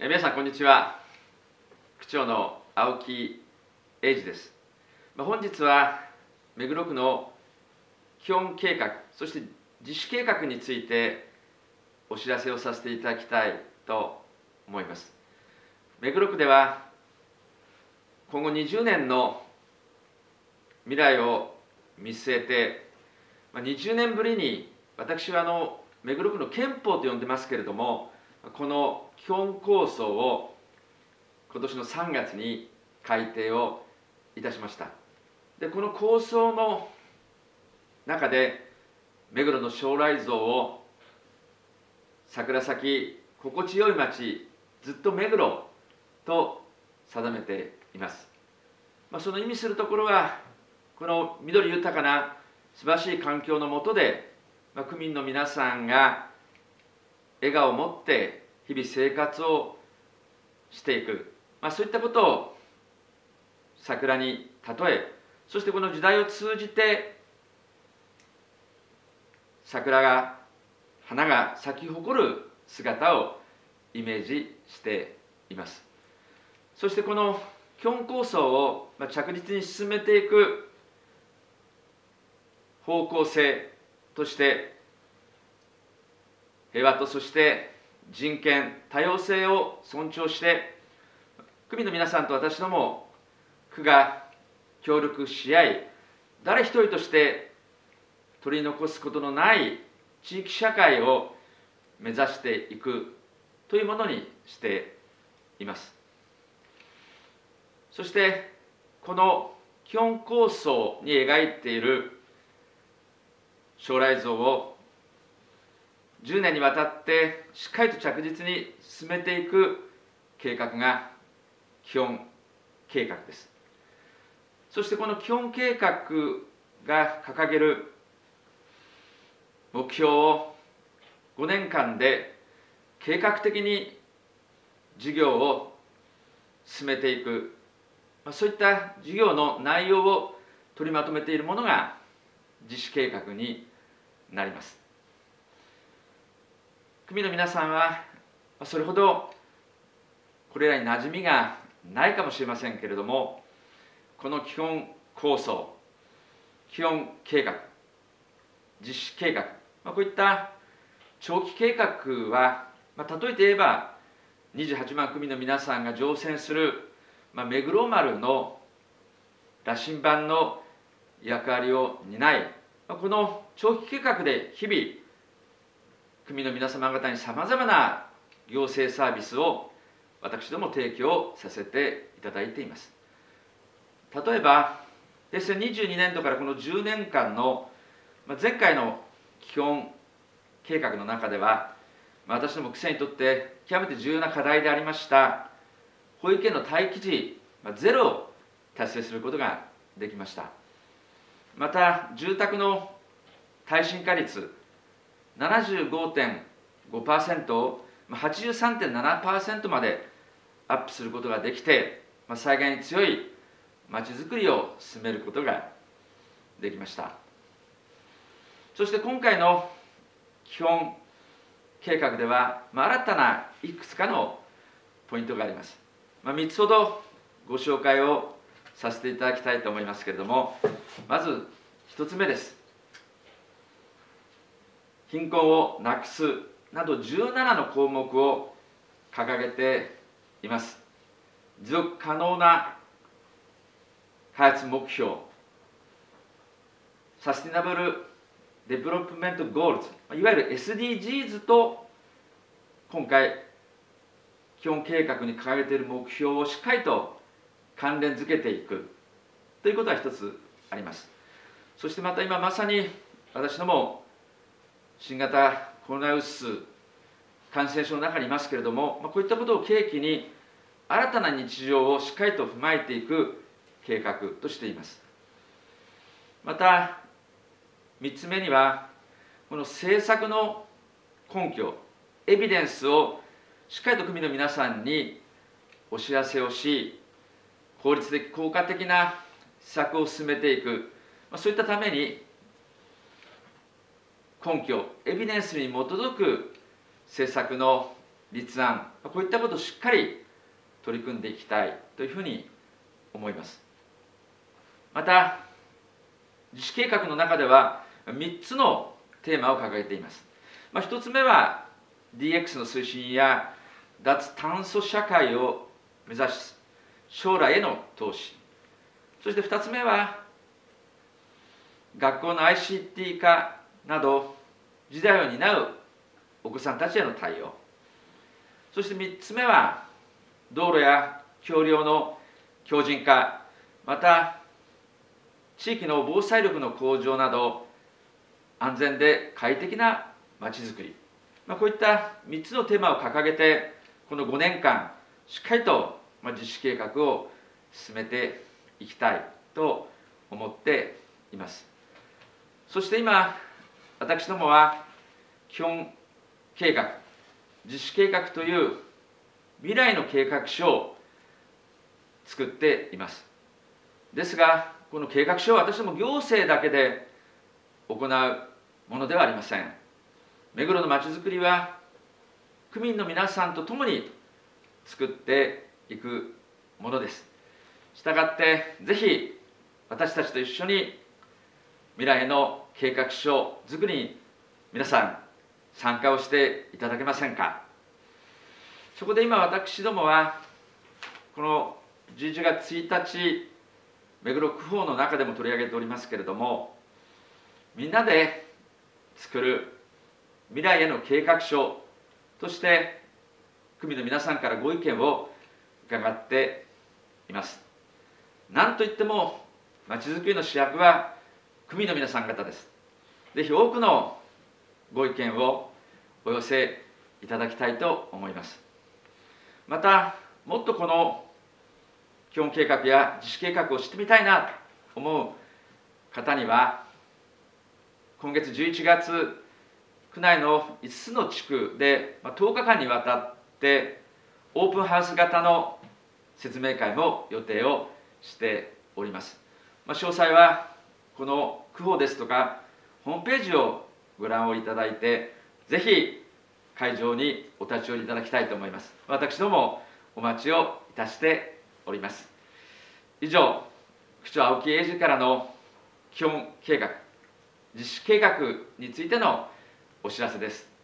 え皆さんこんにちは。区長の青木英二です、まあ、本日は目黒区の基本計画そして自主計画についてお知らせをさせていただきたいと思います。目黒区では今後20年の未来を見据えてま20年ぶりに私はあの目黒区の憲法と呼んでますけれどもこの基本構想を今年の3月に改定をいたしました。でこの構想の中で目黒の将来像を桜咲き心地よい街ずっと目黒と定めています、まあ、その意味するところはこの緑豊かな素晴らしい環境の下で、まあ、区民の皆さんが笑顔を持って日々生活をしていく、まあ、そういったことを桜に例えそしてこの時代を通じて桜が花が咲き誇る姿をイメージしています。そしてこの基本構想を着実に進めていく方向性として平和とそして人権多様性を尊重して区民の皆さんと私ども区が協力し合い誰一人として取り残すことのない地域社会を目指していくというものにしています。そしてこの基本構想に描いている将来像を10年にわたってしっかりと着実に進めていく計画が基本計画です。そしてこの基本計画が掲げる目標を5年間で計画的に事業を進めていく。そういった事業の内容を取りまとめているものが自主計画になります。組の皆さんはそれほどこれらに馴染みがないかもしれませんけれどもこの基本構想基本計画実施計画、ま、こういった長期計画は、ま、例えて言えば28万組の皆さんが乗船する、ま、目黒丸の羅針盤の役割を担い、ま、この長期計画で日々組の皆様方にさまざまな行政サービスを私ども提供させていただいています。例えば平成22年度からこの10年間の前回の基本計画の中では私ども区政にとって極めて重要な課題でありました保育園の待機時ゼロを達成することができました。また住宅の耐震化率75.5%を83.7%までアップすることができてまあ災害に強いまちづくりを進めることができました。そして今回の基本計画では、まあ、新たないくつかのポイントがあります、まあ、3つほどご紹介をさせていただきたいと思いますけれどもまず1つ目です。貧困をなくすなど17の項目を掲げています。持続可能な開発目標。 Sustainable Development Goals いわゆる SDGs と今回基本計画に掲げている目標をしっかりと関連づけていく。ということは一つあります。そしてまた今まさに私ども新型コロナウイルス感染症の中にいますけれども、まあ、こういったことを契機に新たな日常をしっかりと踏まえていく計画としています。また3つ目にはこの政策の根拠エビデンスをしっかりと組の皆さんにお知らせをし効率的効果的な施策を進めていく、まあ、そういったために根拠エビデンスに基づく政策の立案こういったことをしっかり取り組んでいきたいというふうに思います。また自主計画の中では3つのテーマを掲げています、まあ、1つ目は DX の推進や脱炭素社会を目指す将来への投資。そして2つ目は学校の ICT 化など時代を担うお子さんたちへの対応。そして3つ目は道路や橋梁の強靭化また地域の防災力の向上など安全で快適なまちづくり、まあ、こういった3つのテーマを掲げてこの5年間しっかりと実施計画を進めていきたいと思っています。そして今私どもは基本計画実施計画という未来の計画書を作っています。ですがこの計画書は私ども行政だけで行うものではありません。目黒のまちづくりは区民の皆さんと共に作っていくものです。したがってぜひ私たちと一緒に未来の計画書作りに皆さん参加をしていただけませんか？そこで今私どもはこの11月1日目黒区法の中でも取り上げておりますけれどもみんなで作る未来への計画書として組の皆さんからご意見を伺っています。何といってもまちづくりの主役は組の皆さん方です。ぜひ多くのご意見をお寄せいただきたいと思います。またもっとこの基本計画や自主計画を知ってみたいなと思う方には今月11月区内の5つの地区で10日間にわたってオープンハウス型の説明会も予定をしております、まあ、詳細はこの区法ですとかホームページをご覧をいただいてぜひ会場にお立ち寄りいただきたいと思います。私どもお待ちをいたしております。以上区長青木英二からの基本計画実施計画についてのお知らせです。